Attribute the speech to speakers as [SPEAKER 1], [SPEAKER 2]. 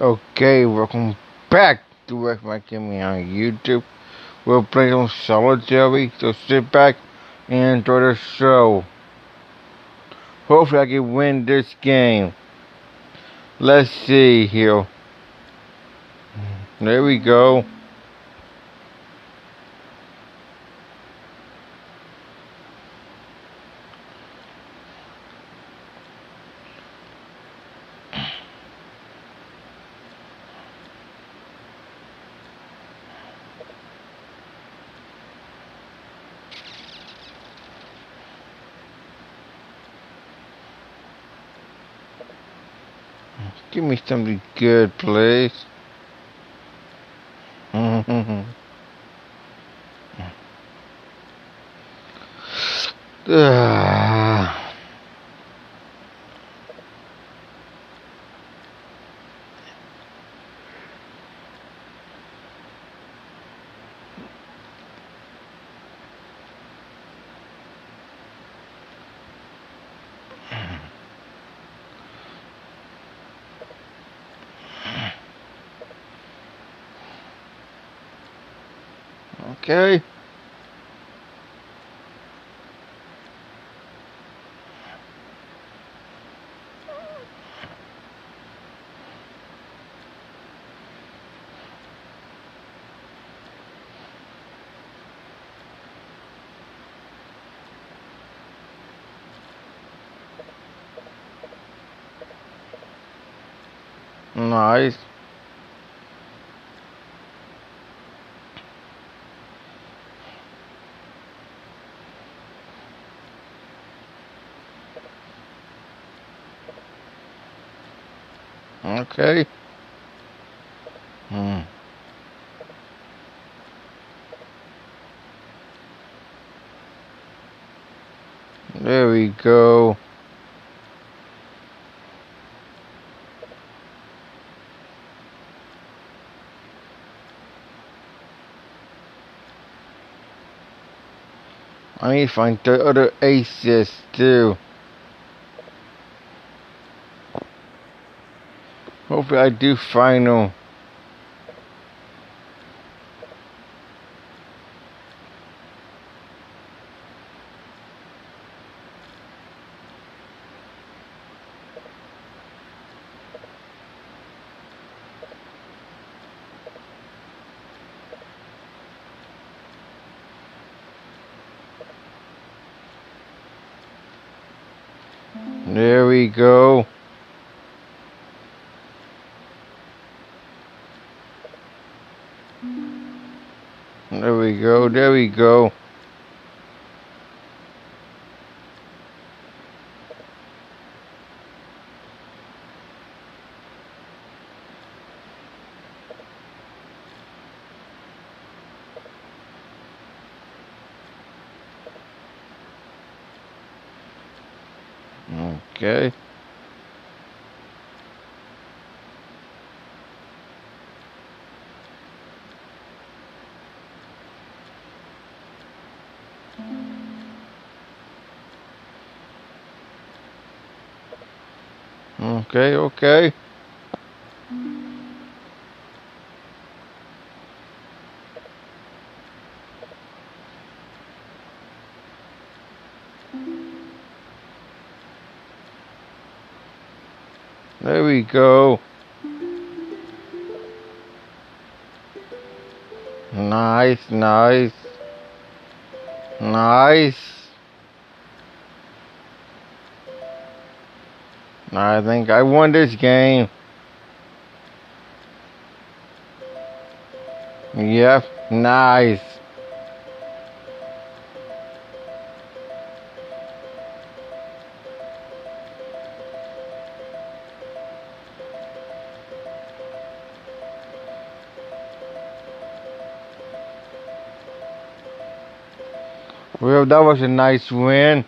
[SPEAKER 1] Okay, welcome back to Wreck My Gaming on YouTube. We're playing on Solitaire, so sit back and enjoy the show. Hopefully I can win this game. Let's see here. There we go. Give me something good, please. Ah. Okay. Nice. Okay. Hmm. There we go. I need to find the other aces too. Hopefully I do final. There we go. There we go, there we go. Okay. Okay, okay. There we go. Nice, nice. Nice. I think I won this game. Yep, nice. Well, that was a nice win.